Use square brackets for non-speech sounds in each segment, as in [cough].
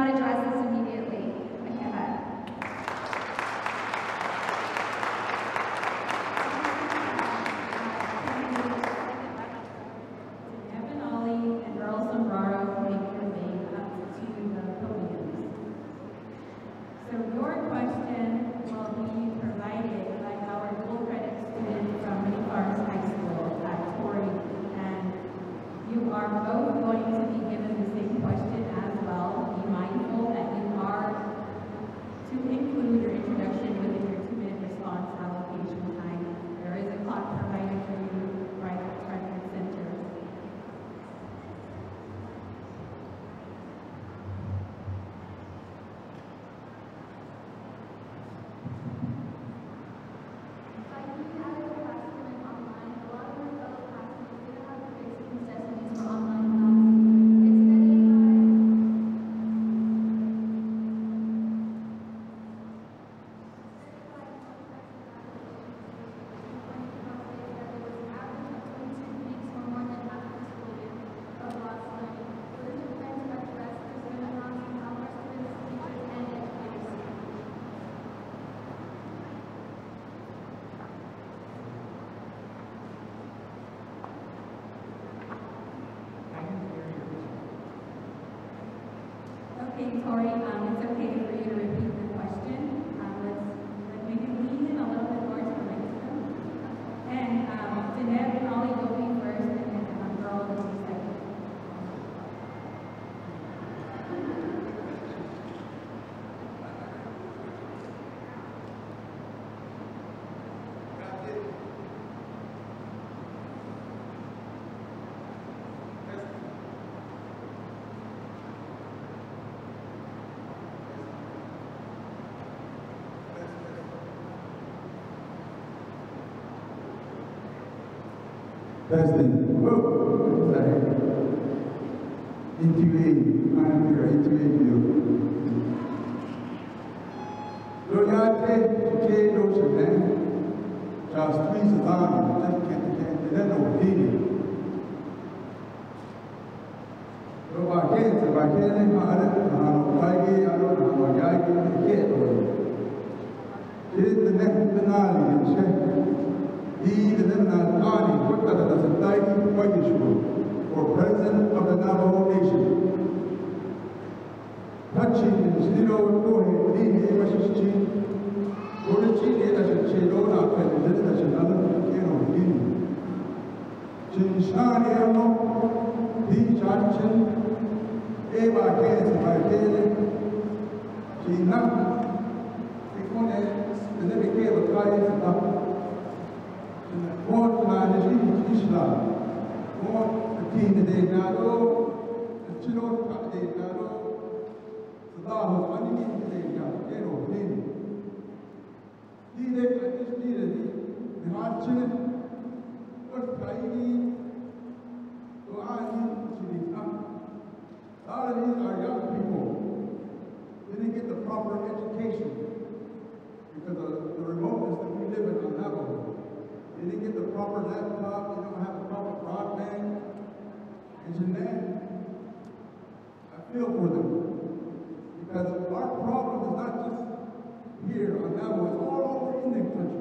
not address this First thing, oh, sorry. Intuit, I'm here, intuit. proper education because the remoteness that we live in on Navajo. They didn't get the proper laptop, they don't have the proper broadband. And Jeanette, I feel for them because our problem is not just here on Navajo, it's all over Indian country.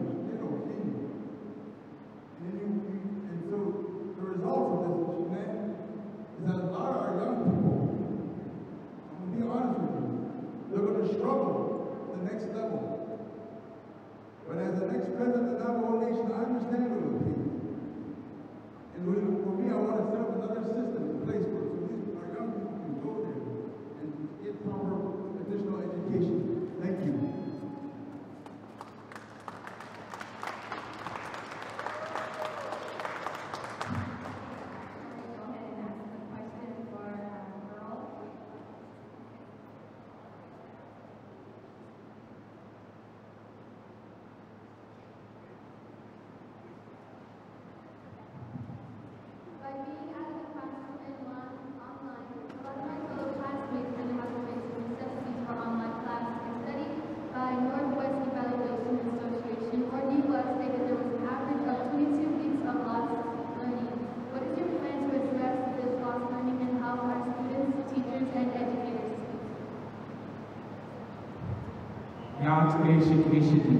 crește, crește din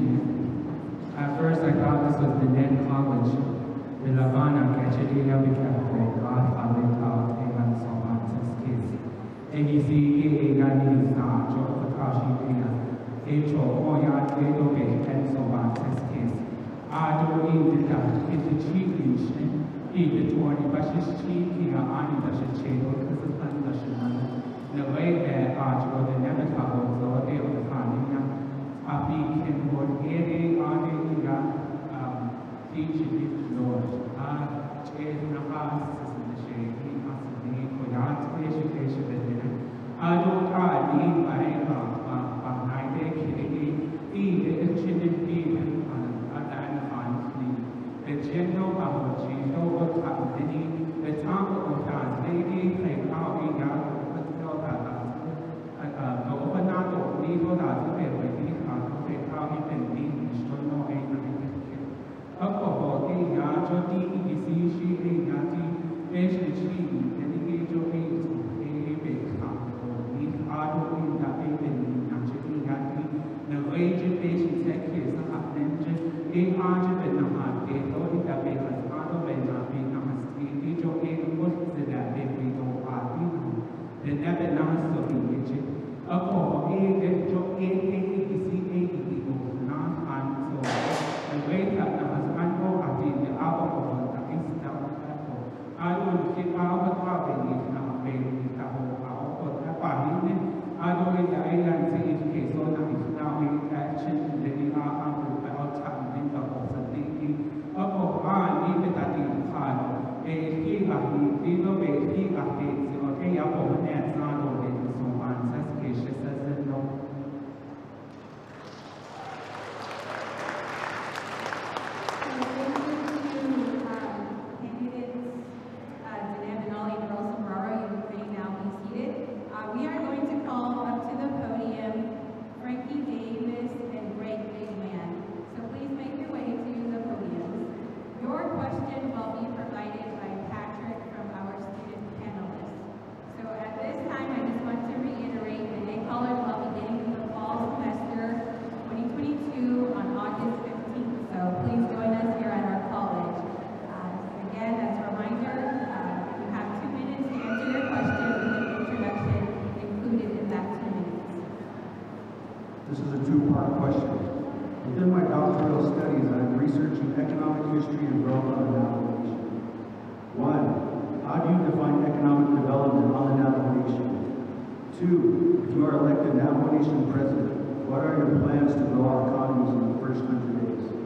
This is a two-part question. Within my doctoral studies, I'm researching economic history and development on the Navajo Nation. One, how do you define economic development on the Navajo Nation? Two, if you are elected Navajo Nation president, what are your plans to grow our economies in the first 100 days?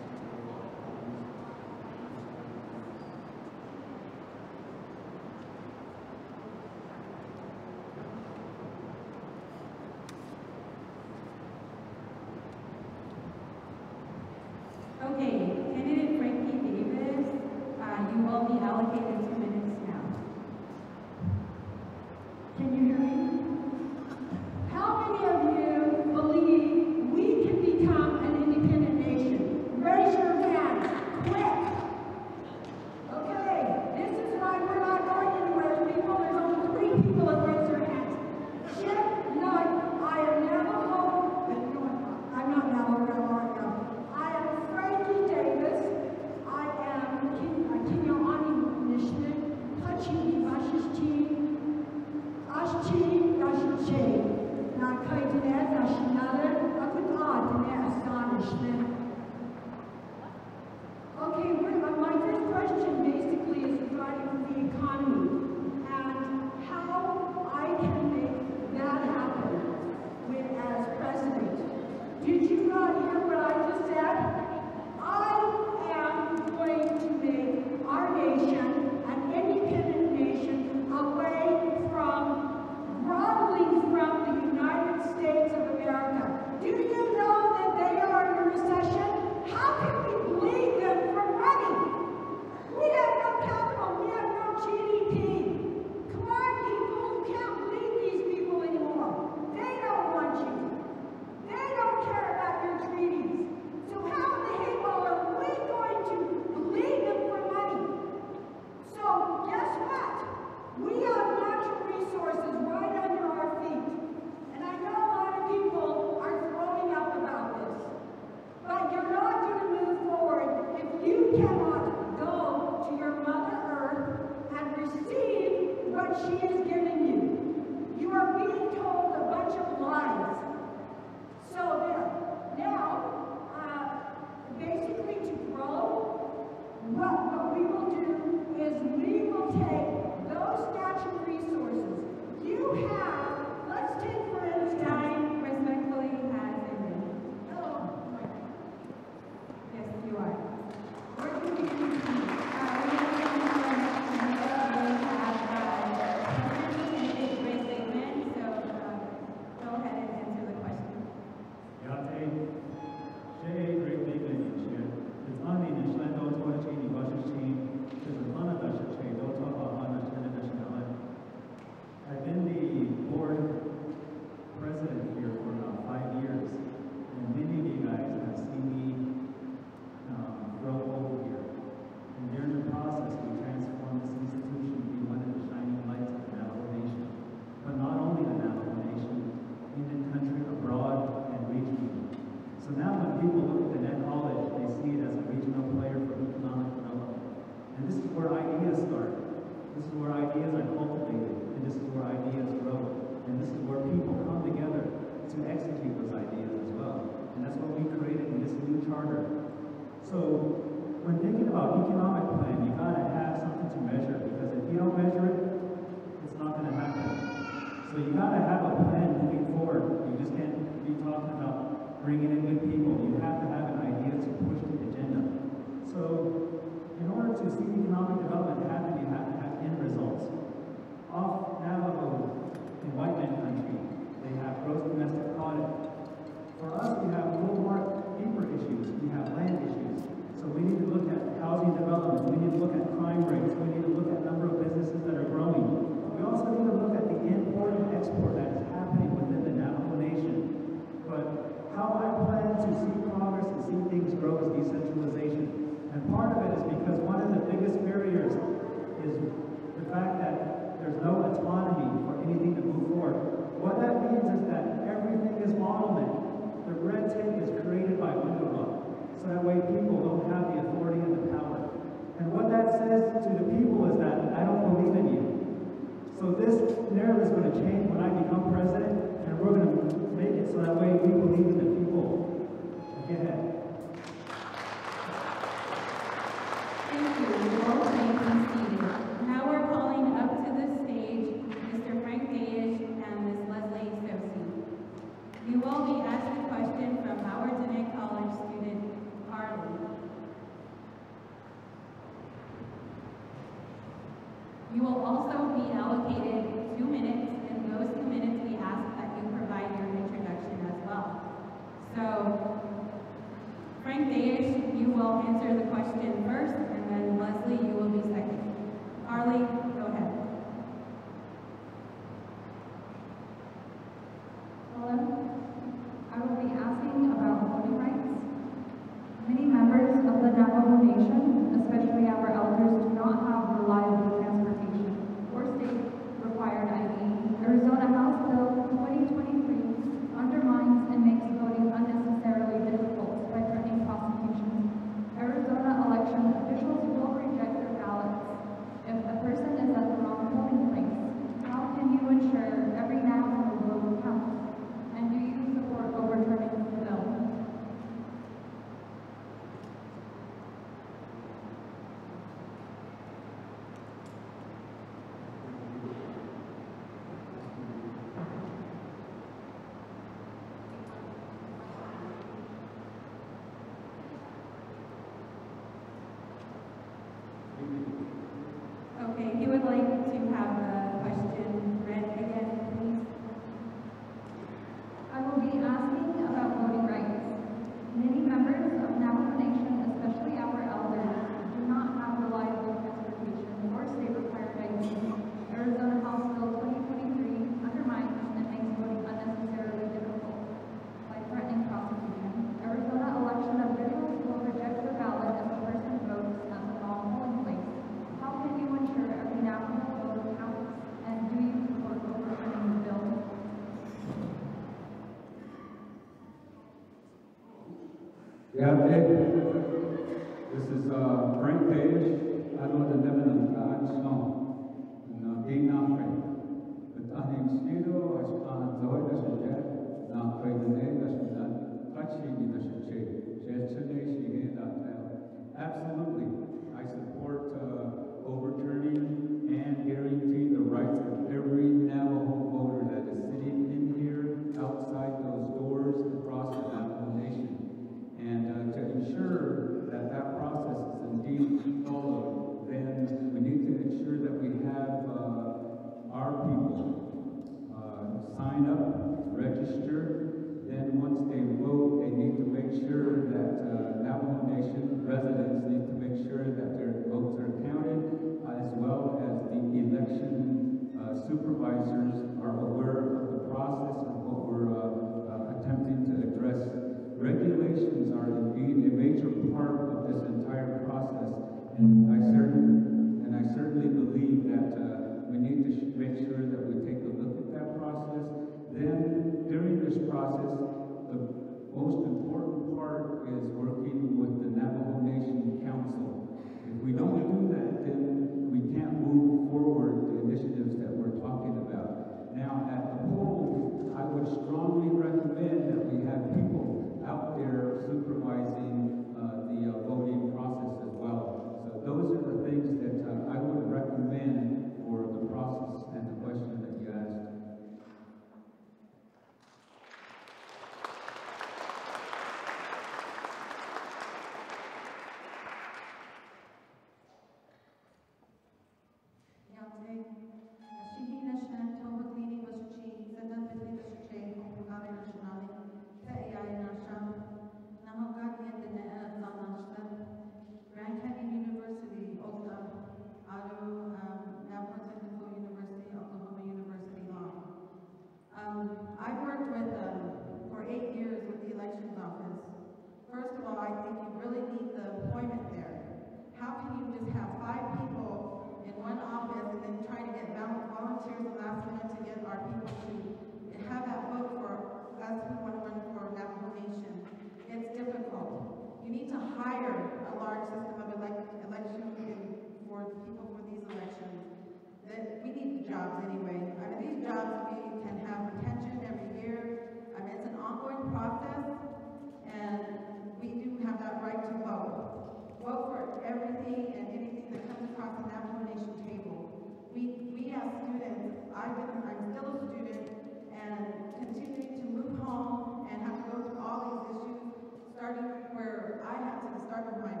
still a student and continuing to move home and have to go through all these issues, starting where I had to start with my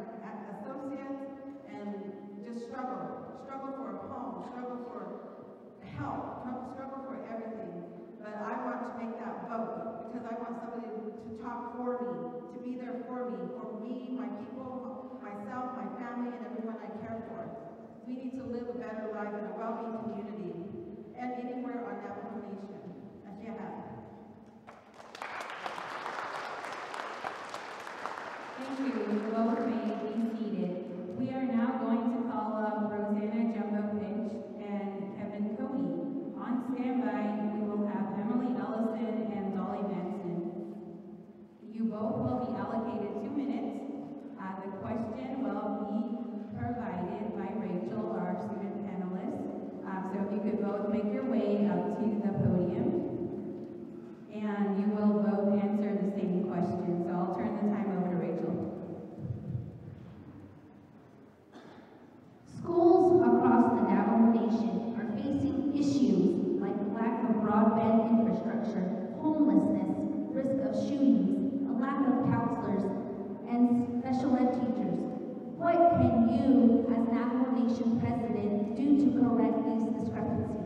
associates and just struggle, struggle for a home, struggle for help, struggle for everything. But I want to make that vote because I want somebody to talk for me, to be there for me, for me, my people, myself, my family, and everyone I care for. We need to live a better life in a well-being community and anywhere on Navajo Nation. Ahéhee'. Thank you. Well, remain be seated. We are now going to call up Rosanna Jumbo make your way up to the podium and you will both answer the same question. So I'll turn the time over to Rachel. Schools across the Navajo Nation are facing issues like lack of broadband infrastructure, homelessness, risk of shootings, a lack of counselors, and special ed teachers. What can you, as Navajo Nation president, do to correct these discrepancies?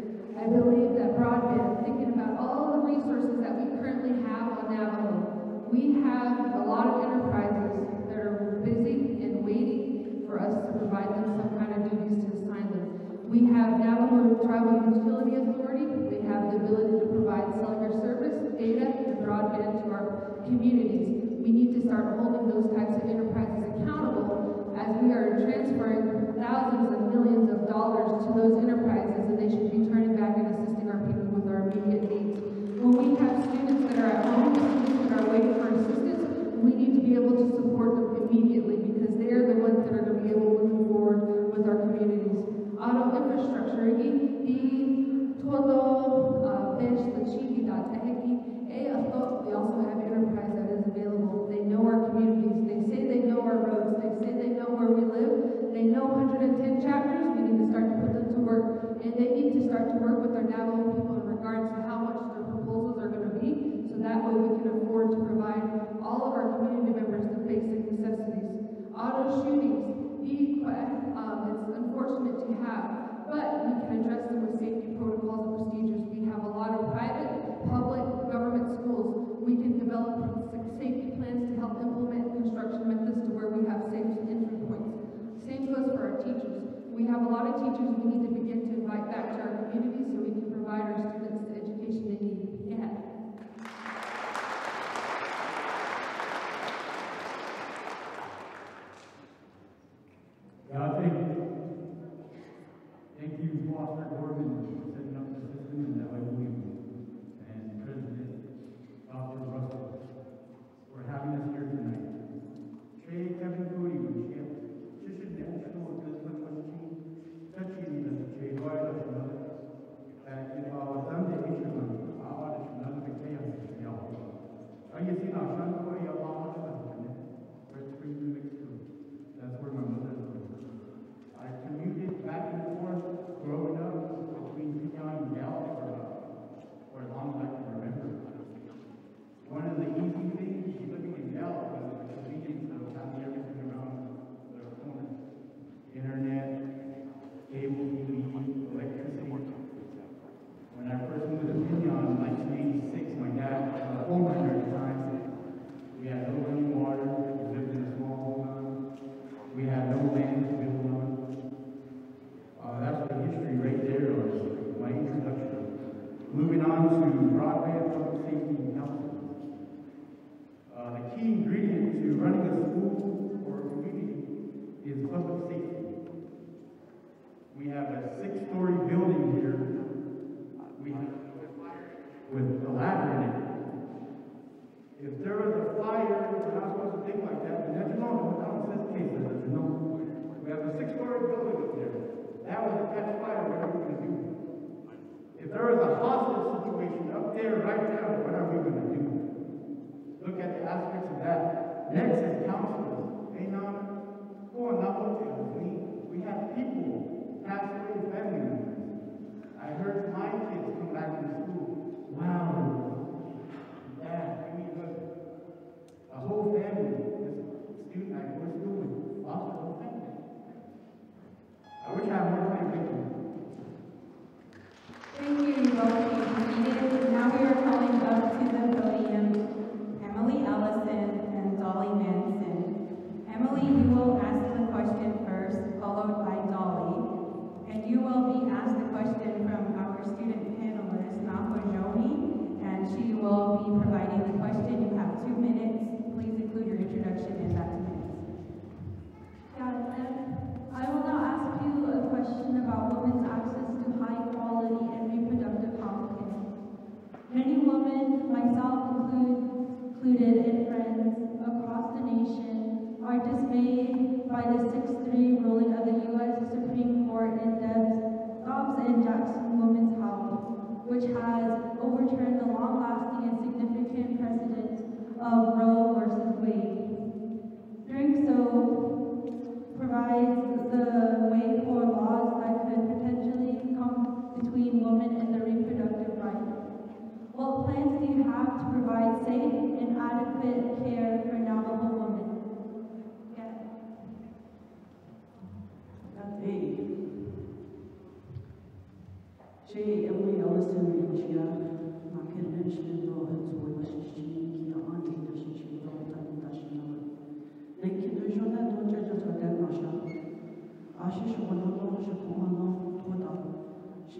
I believe that broadband. thinking about all the resources that we currently have on Navajo, we have a lot of enterprises that are busy and waiting for us to provide them some kind of duties to assign them. We have Navajo Tribal Utility Authority. We have the ability to provide cellular service, data, and broadband to our communities. We need to start holding those types of enterprises accountable as we are transferring thousands of millions of dollars to those enterprises and they should be turning back and assisting our people with our immediate needs. When we have students that are at home, students that are waiting for assistance, we need to be able to support them immediately because they are the ones that are going to be able to move forward with our communities. Auto infrastructure, ED, Todo, uh, Fish, Lachigi, Dot, We also have enterprise that is available. They know our communities. 110 chapters, we need to start to put them to work. And they need to start to work with our Navajo people in regards to how much their proposals are going to be, so that way we can afford to provide all of our community members the basic necessities. Auto shootings, um, it's unfortunate to have, but we can address them with safety protocols and procedures. We have a lot of private, public, government schools. We can develop lot of teachers, we need to begin to invite back to our community so we can provide our students the education they need. Yet. Yeah, I thank you, Foster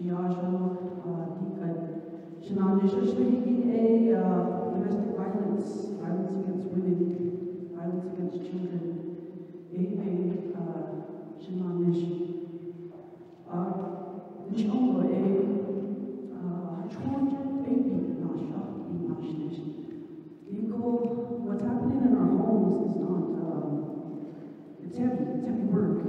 Chiajul Deacon. Shanam Nishashri EA, domestic violence, violence against women, violence against children. AA, Shanam Nish. Nishongo A, Chonja AP Nasha, Nash Nish. Nico, what's happening in our homes is not, um, it's heavy, it's heavy work.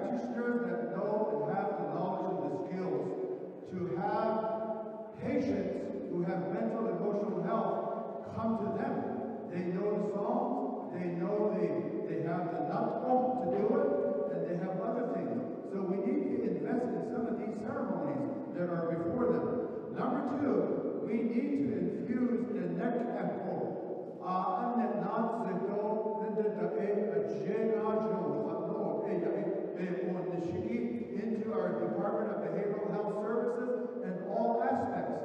practitioners that know and have the knowledge and the skills to have patients who have mental and emotional health come to them. They know the songs, they know the, they have the nutcom to do it, and they have other things. So we need to invest in some of these ceremonies that are before them. Number two, we need to infuse the neck echo. أن الناس the أن الجيل أجمل the إيه Nishiki into our Department of Behavioral Health Services and all aspects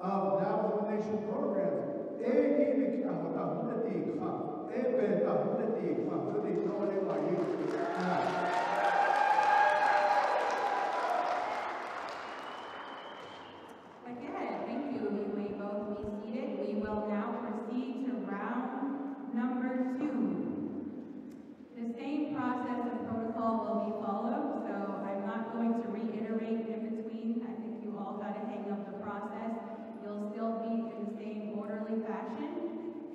of Navajo Nation programs. Again, thank you. You may both be seated. We will now proceed to round number two. The same process will be followed, so I'm not going to reiterate in between. I think you all got to hang up the process. You'll still be in the same orderly fashion,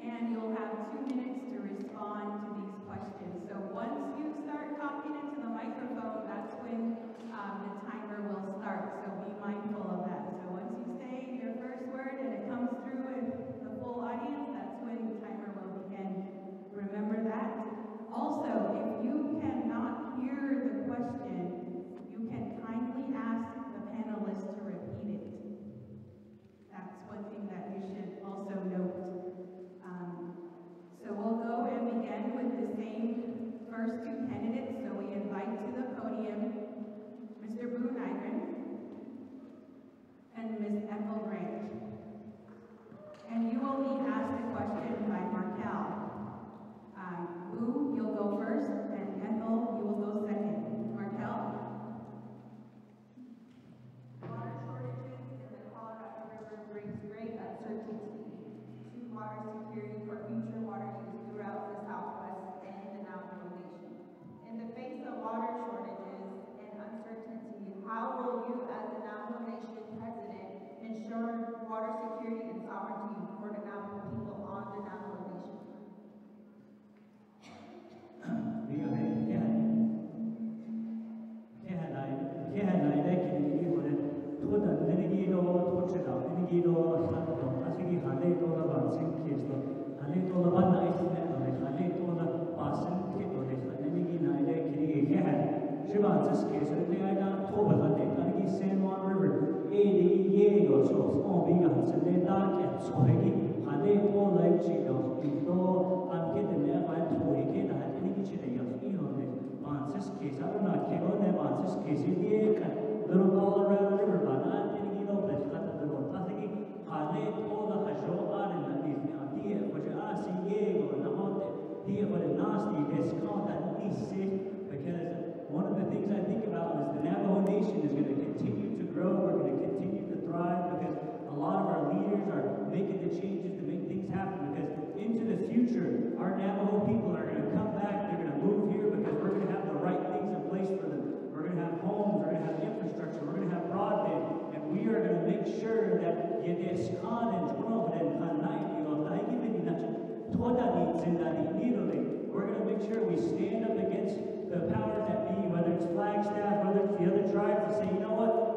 and you'll have two minutes to respond to these questions. So once you start talking into the microphone, that's when um, the timer will start, so be mindful of that. So once you say your first word and it comes through with the full audience, that's when the timer will begin. Remember that. Also, Nation president, ensure water security and sovereignty for the Navajo people on the Navajo Nation? [clears throat] Rio de Kehanai, small Bigas, and they dark and Swahili, Hale, Tola, Chido, Ito, I'm getting there, I'm Twiki, and Mansis case, I don't know, Kego, ne Mansis case, India, little Colorado River, but not any of the but a nasty discount because one of the things I think about is the Navajo Nation is going to continue to grow, we're going to continue to thrive, because lot of our leaders are making the changes to make things happen, because into the future, our Navajo people are going to come back, they're going to move here, because we're going to have the right things in place for them. We're going to have homes, we're going to have infrastructure, we're going to have broadband, and we are going to make sure that and. We're going to make sure we stand up against the powers that be, whether it's Flagstaff, whether it's the other tribes, and say, you know what?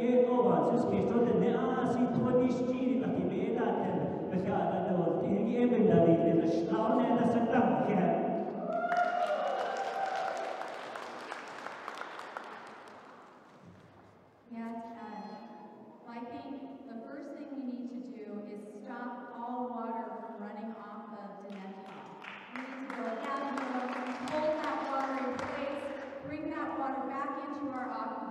Édóban sus Krisztus, de ne állásítva is csírillati védelten, vagy állandóan tényleg én mindenit, és a stálne, Bring that water back into our office.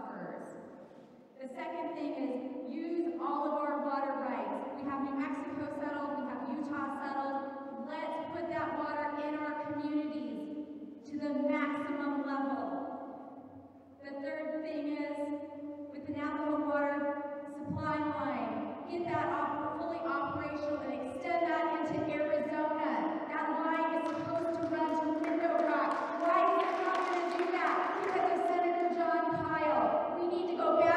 The second thing is use all of our water rights. We have New Mexico settled, we have Utah settled. Let's put that water in our communities to the maximum level. The third thing is, with the Navajo water supply line, get that op fully operational and extend that into Arizona. That line is supposed to run to Window Rock. Why is it not going to do that? Because of Senator Jon Kyl. We need to go back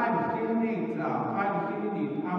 I'm feeling it. I'm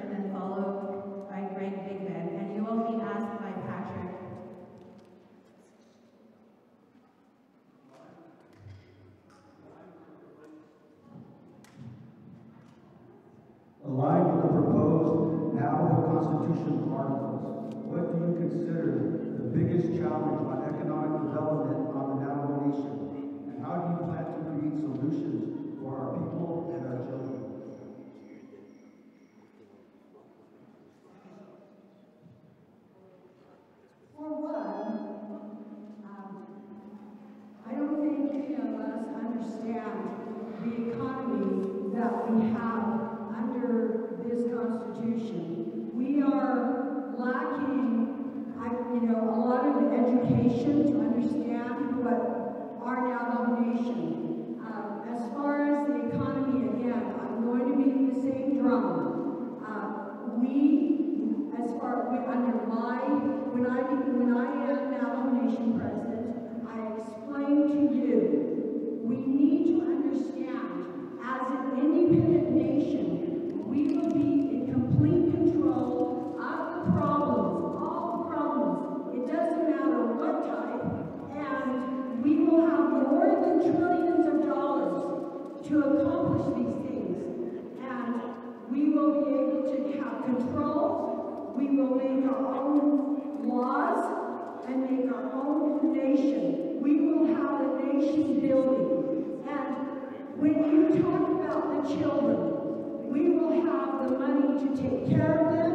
as far as under my, when I when I am Navajo Nation president, I explain to you, we need to understand, as an independent nation, we will be in complete control of the problems, all the problems. It doesn't matter what type, and we will have more than trillions of dollars to accomplish these things. And we will be able to have control, we will make our own laws, and make our own nation. We will have a nation building. And when you talk about the children, we will have the money to take care of them,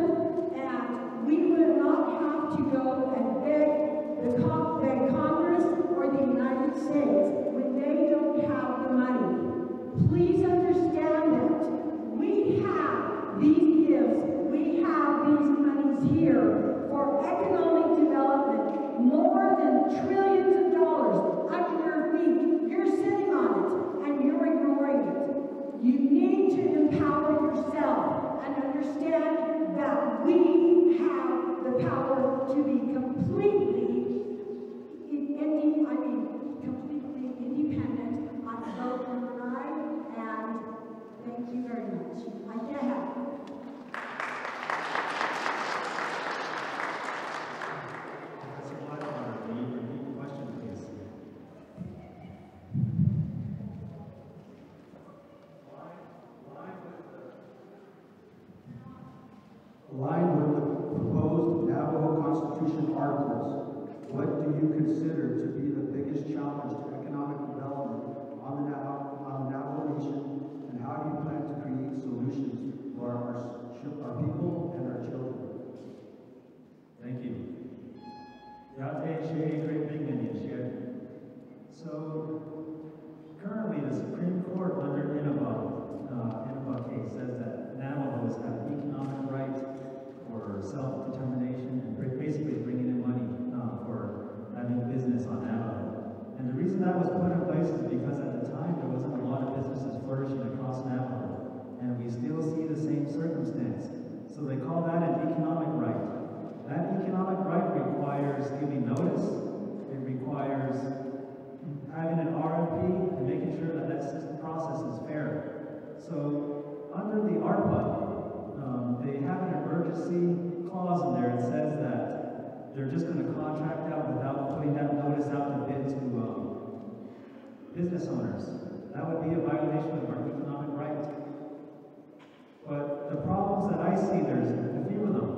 and we will not have to go and beg the Congress or the United States when they don't have the money. Please understand that we have these gifts, we have these monies here for economic development, more than trillions of dollars under your feet. You're sitting on it and you're ignoring it. You need to empower yourself and understand that we have the power to be completely in, in, I mean, completely independent. I vote for tonight, and thank you very much. I can't have it. Professor Blackwater, can you repeat the question, please? Aligned with the proposed Navajo Constitution articles, what do you consider to be the biggest challenge to economic development on the Navajo, on the Navajo Nation, and how do you plan to create solutions for our, our people and our children? Thank you. So currently the Supreme Court under Innova, uh, Innova case says that Navajos have economic right for self-determination and basically bringing in money uh, for having business on Navajo. And the reason that was put in place is because at the time there wasn't a lot of businesses flourishing across Navajo, and we still see the same circumstance. So they call that an economic right. That economic right requires giving notice. It requires having an RFP and making sure that that process is fair. So under the ARPA, um, they have an emergency clause in there. It says that they're just going to contract out without putting that notice out to bid to um, business owners. That would be a violation of our the problems that I see, there's a few of them.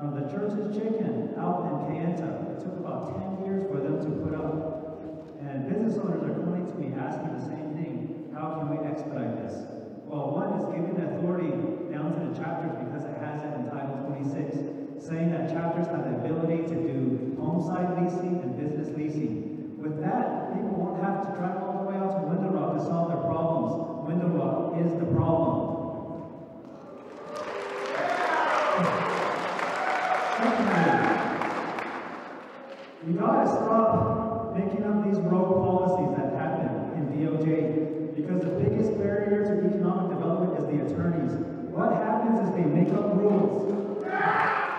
Um, the church's chicken out in Kayenta, it took about 10 years for them to put up. And business owners are coming to me asking the same thing. How can we expedite this? Well, one is giving authority down to the chapters because it has it in Title 26, saying that chapters have the ability to do home site leasing and business leasing. With that, people won't have to drive all the way out to Window Rock to solve their problems. Window Rock is the problem. Gotta stop making up these rogue policies that happen in DOJ because the biggest barrier to economic development is the attorneys. What happens is they make up rules.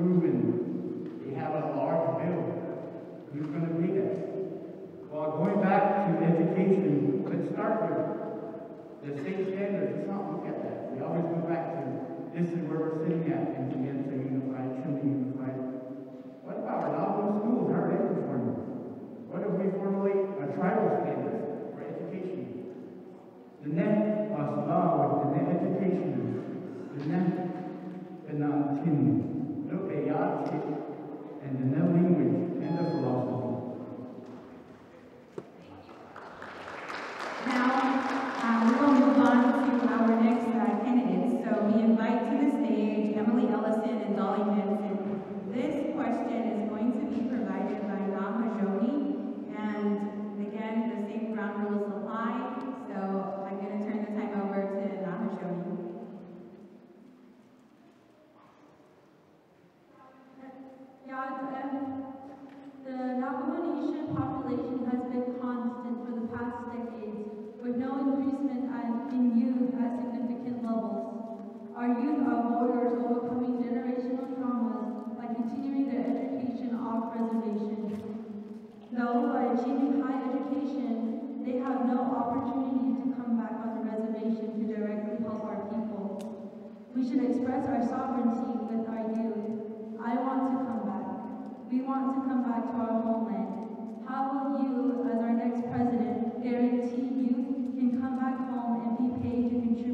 Reuben, they have a large bill. Who's going to pay that? Well, going back to education, let's start with the state standards. Let's not look at that. We always go back to this is where we're sitting at, and begin to unify, truly unify. What about our novel schools? How are they performing? What if we formulate a tribal standard for education? The net of law, uh, the net education, the net continue. Though by achieving high education, they have no opportunity to come back on the reservation to directly help our people. We should express our sovereignty with our youth. I want to come back. We want to come back to our homeland. How will you, as our next president, guarantee youth can come back home and be paid to contribute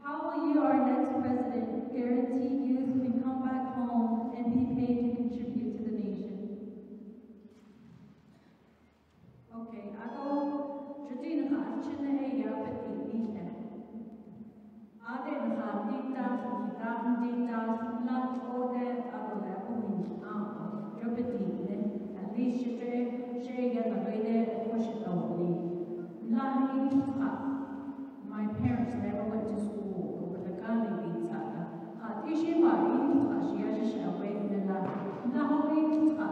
How will you, our next president, guarantee youth can come back home and be paid to contribute to the nation? Okay, ako, judin ka, chine e ya peti ni e. Ade na dita, kita dita, la ode ako le uhin a, jo peti ne. At least shite, she ya na gade, ko shi ni. La in ka. My parents never went to school, but the gani pizza. Ha, tishi ma in ka, shi ya shi away in la. Na ho in ka.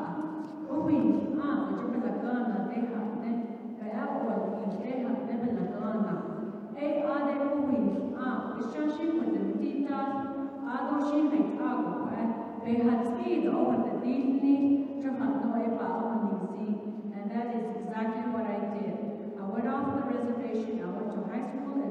Uhin a, jo peti gana, they have and that is exactly what I did. I went off the reservation, I went to high school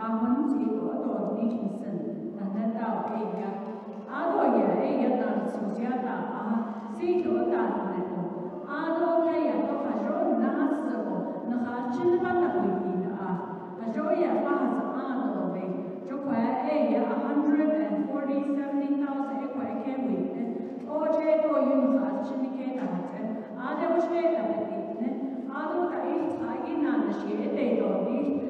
把文字和道理提升，让它到哎呀，阿罗也哎呀，那是暑假大啊，谁就大的那种，阿罗他也都发烧，那时候那还真把那回避的啊，发烧也发还是阿罗呗，就快哎呀，hundred and forty seventy thousand 快开会的，我这都用还是你开的，阿罗是开的呗，阿罗他一查一拿的谁得到的。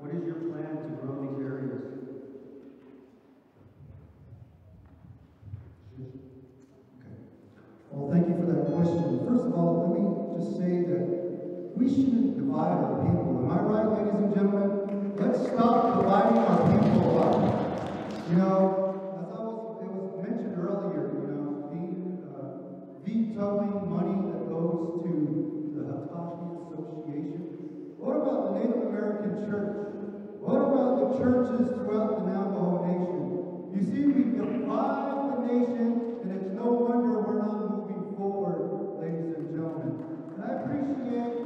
What is your plan to grow these areas? Okay. Well, thank you for that question. First of all, let me just say that we shouldn't divide our people. Am I right, ladies and gentlemen? Let's stop dividing our people up. You know, Native American church? What about the churches throughout the Navajo Nation? You see, we divide the nation, and it's no wonder we're not moving forward, ladies and gentlemen. And I appreciate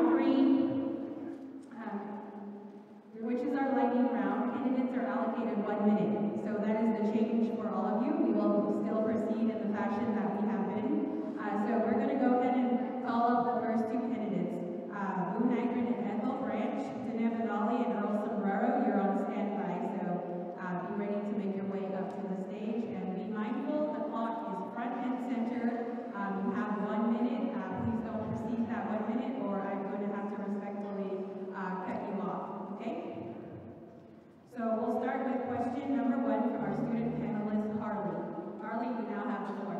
round three. Um, uh, your wishes are lightning round. Candidates are allocated one minute. So that is the change for all of you. We will still proceed in the fashion that we have been. Uh, so we're going to go ahead and call up the first two candidates. Uh, Buu Nygren and Ethel Branch, Dana Benally and Earl Sombrero, you're on standby. So uh, be ready to make your way up to the stage. And be mindful, the clock is front and center. Um, you have one minute. Uh, please question number one from our student panelist, Harley. Harley, you now have the floor.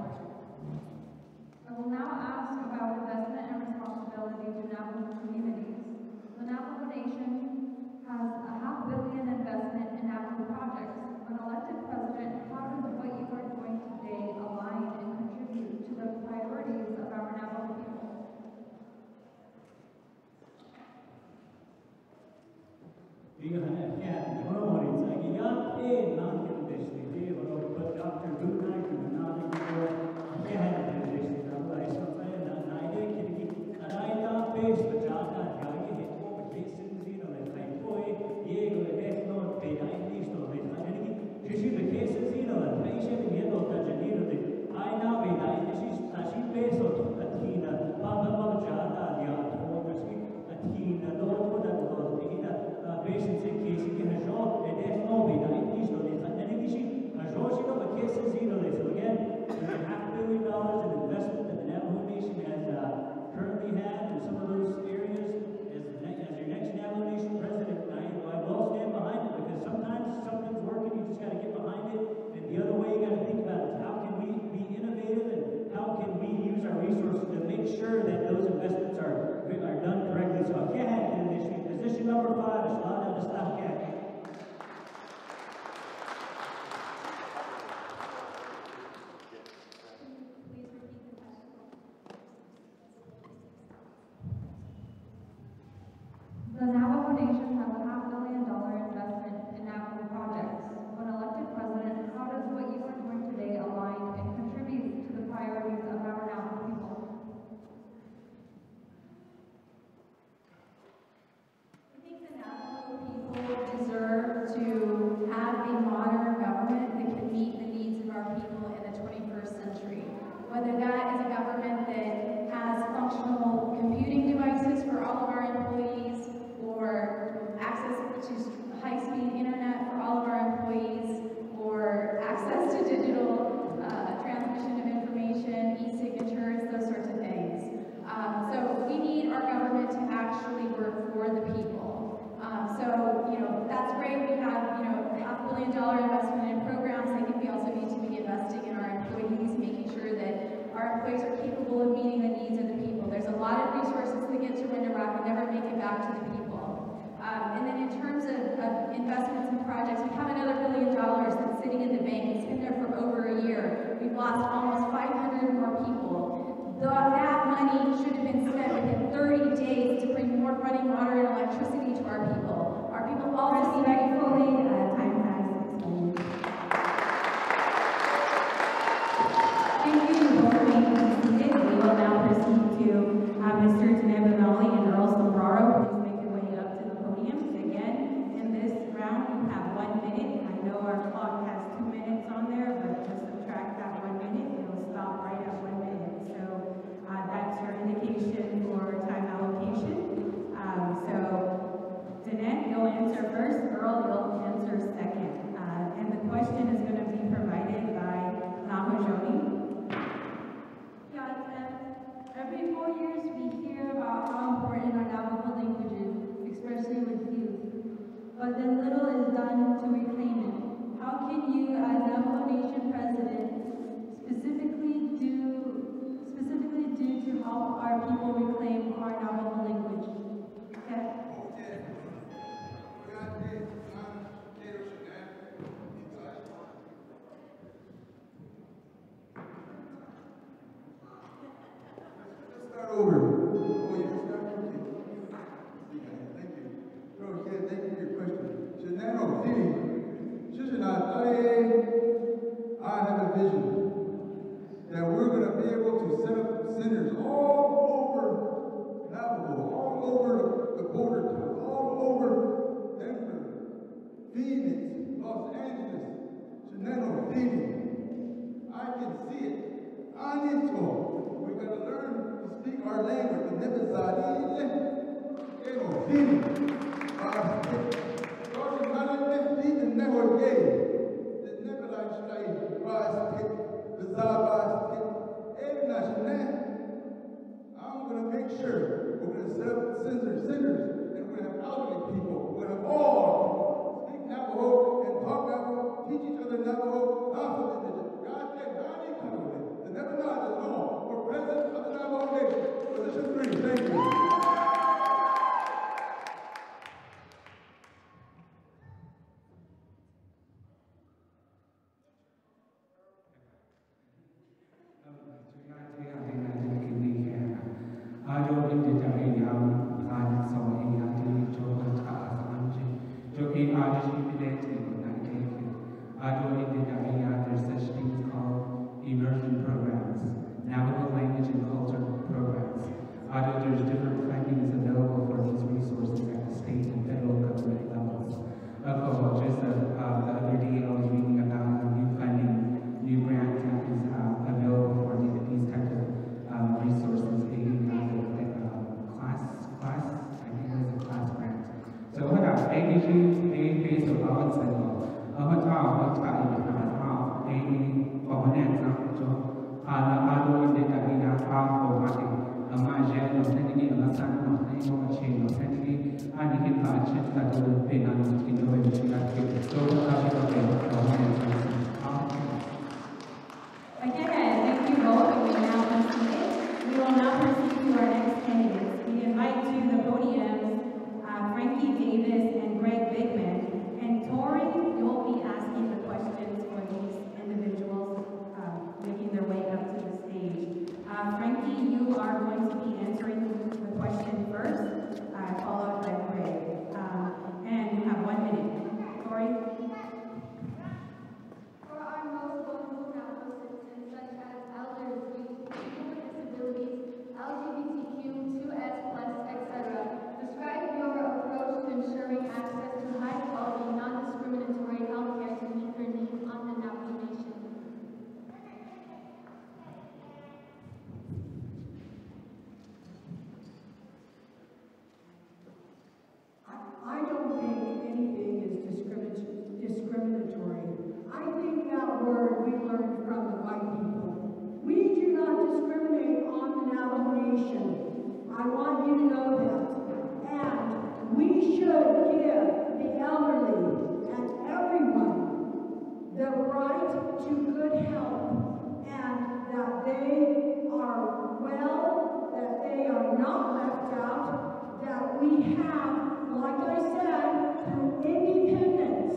I will now ask about investment and responsibility to Navajo communities. The Navajo Nation has a half billion investment in Navajo projects. When elected president, how does what you are nation. I want you to know that And we should give the elderly and everyone the right to good health and that they are well, that they are not left out, that we have, like I said, through independence,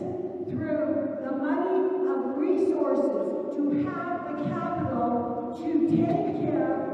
through the money of resources to have the capital to take care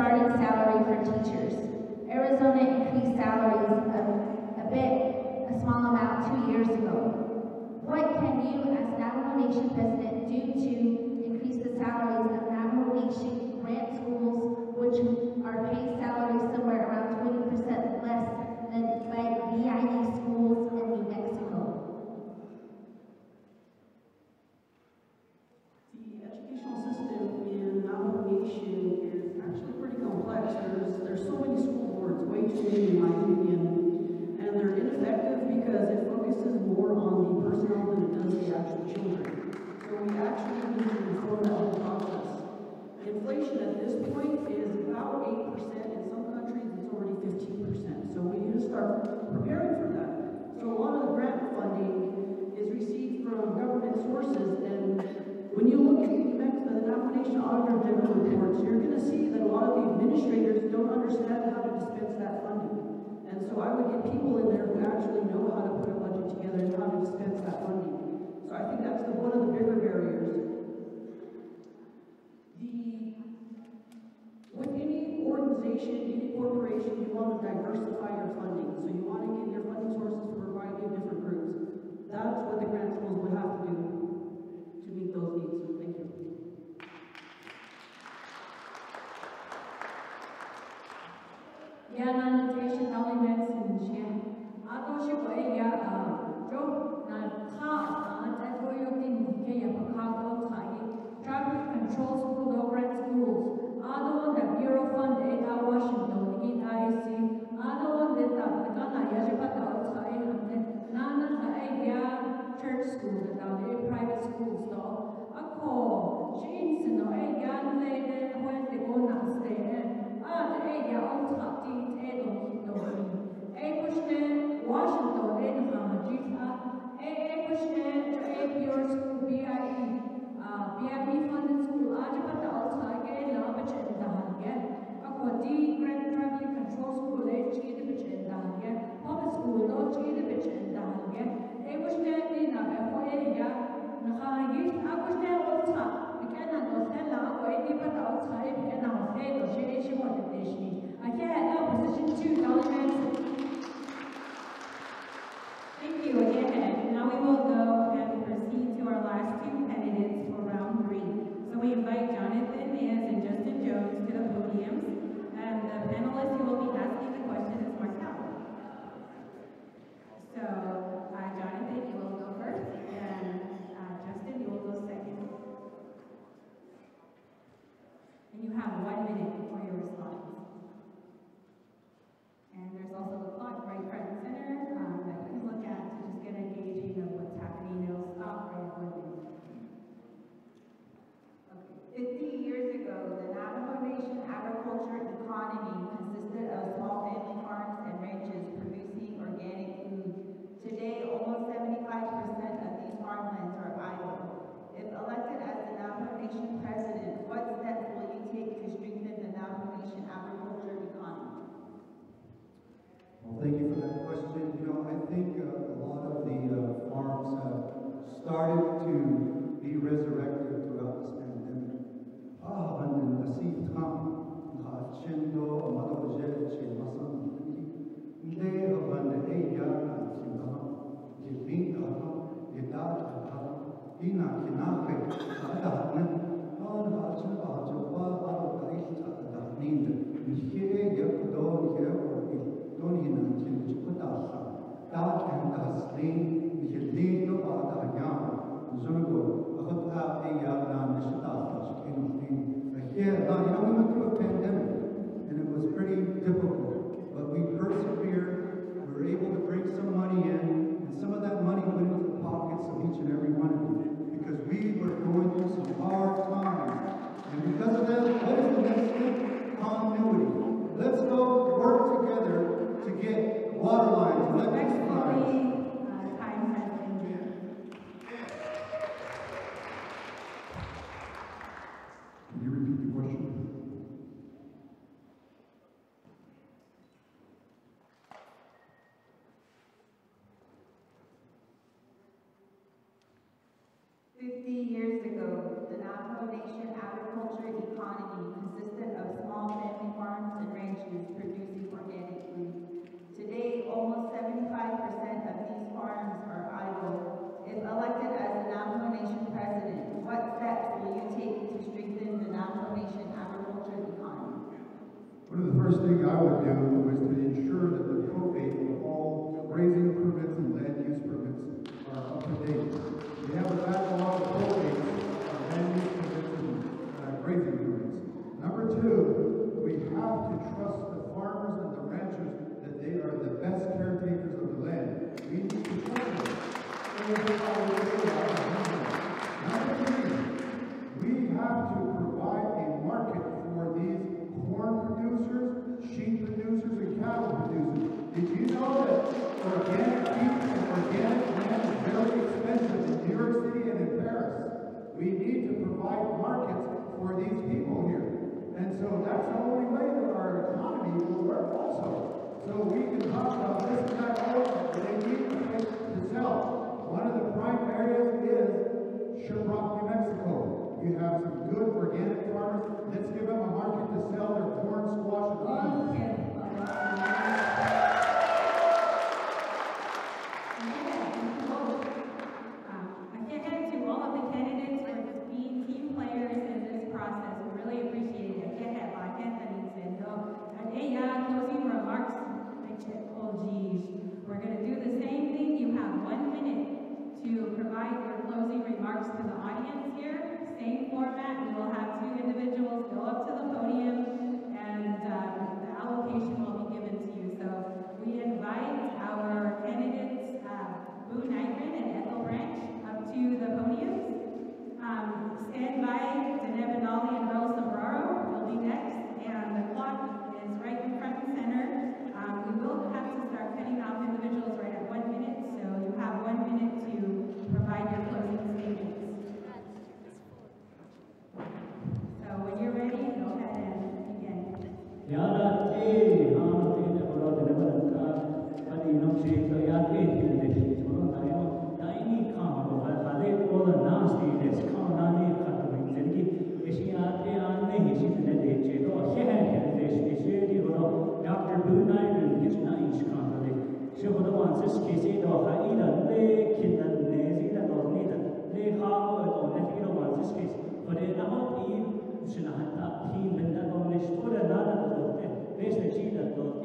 starting salary for teachers. Arizona increased salaries a, a bit, a small amount, two years ago. What can you, as Navajo Nation president, do to increase the salaries of Navajo Nation grant schools, which are paid salaries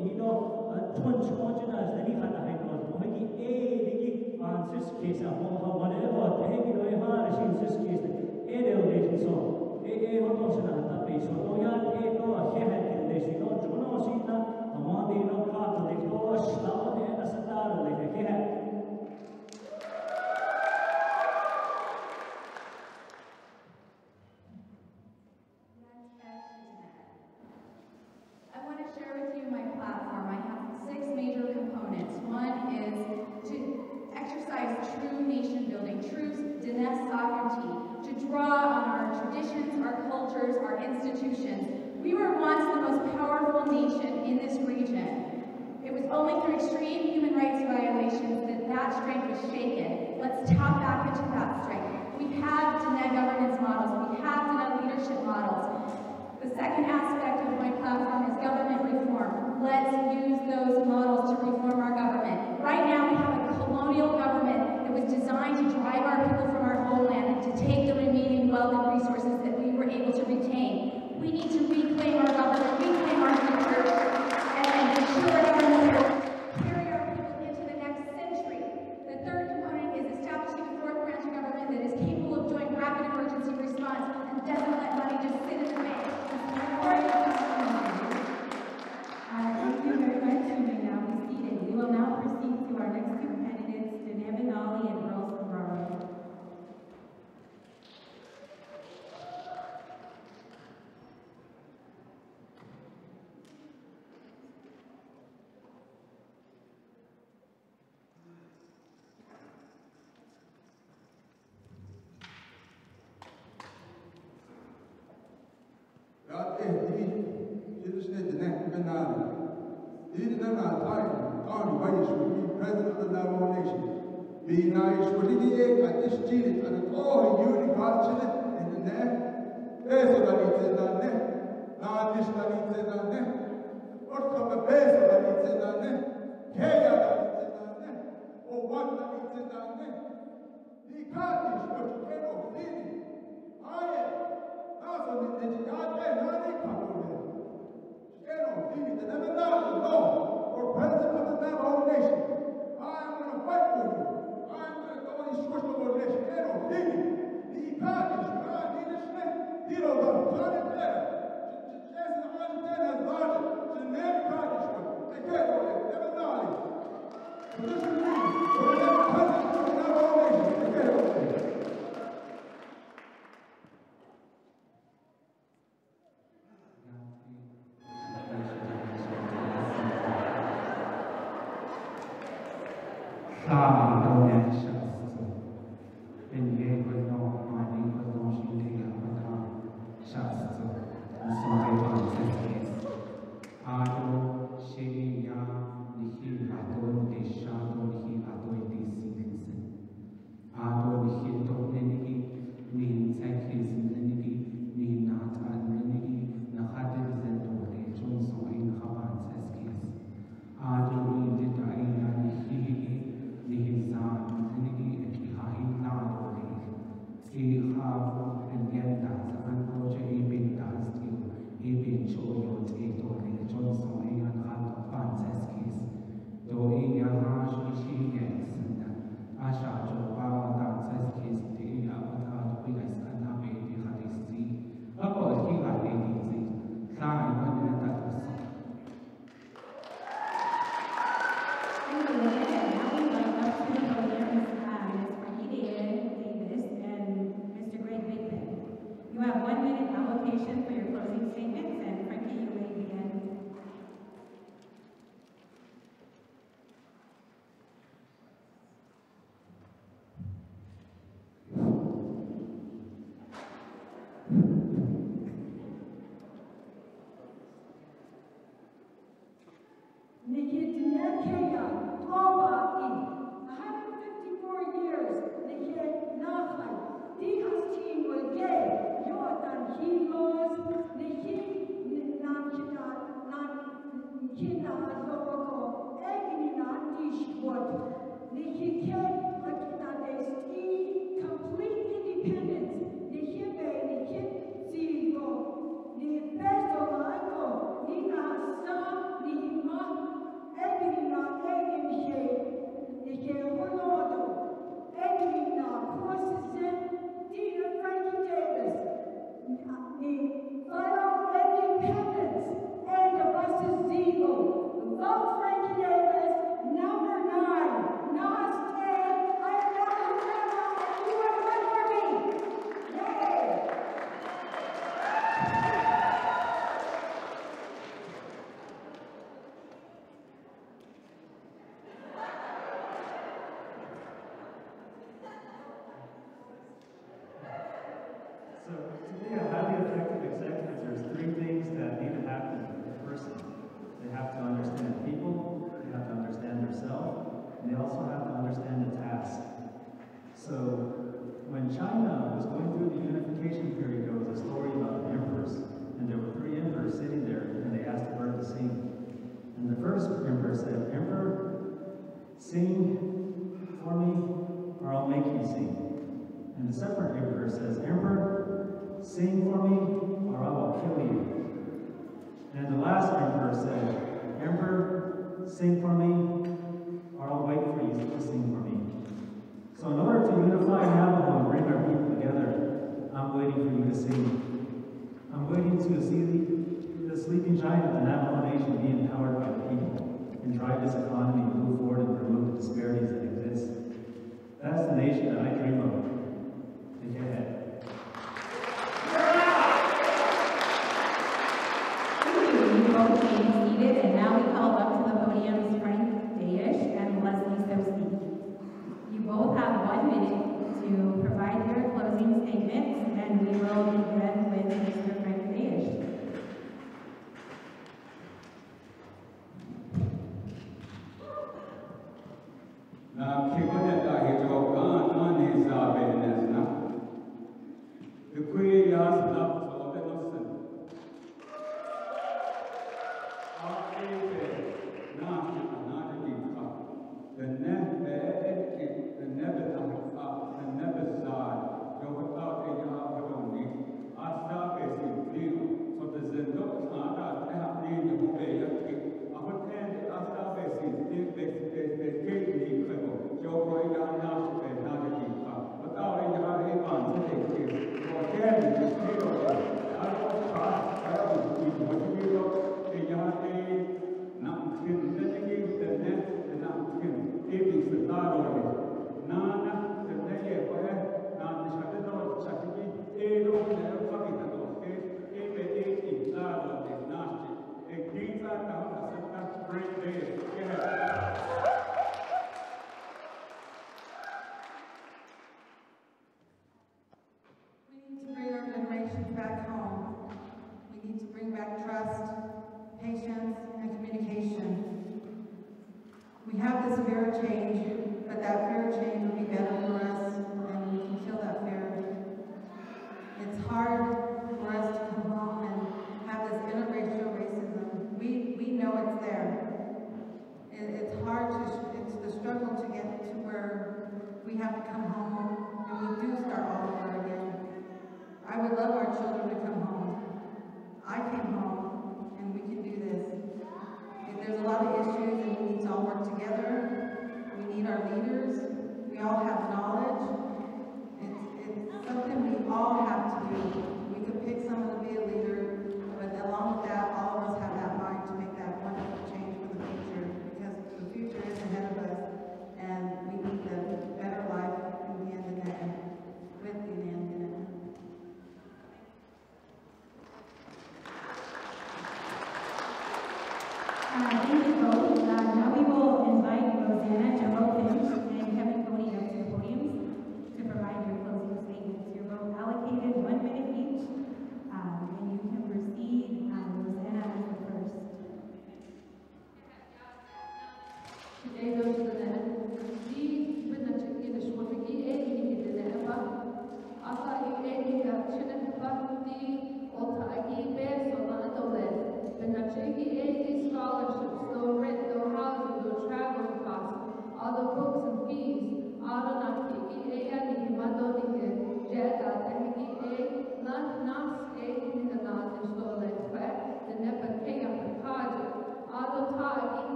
हिनो थोन छोंच ना जनी खाना है तो वो है कि ए देखि आंसिस केस हो हो वाले हो ते है कि रोए हां रशिन सिस केस ए दे ओ देखि सो ए ए हो तो सना ता पे सो तो यार ए तो है है देश नो चुनो सीना हमारे नो का तो देखो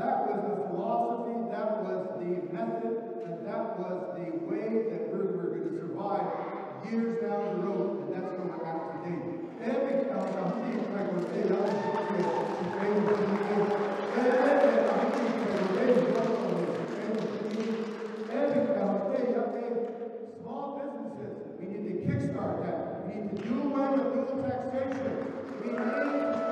That was the philosophy, that was the method, and that was the way that we were going to survive years down the road, and that's going to happen today. Every company, I will say, I Small businesses, we need to kickstart that. We need to do away with dual taxation. We need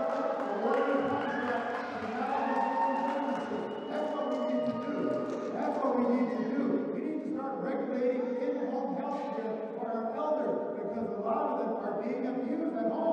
being abused at home.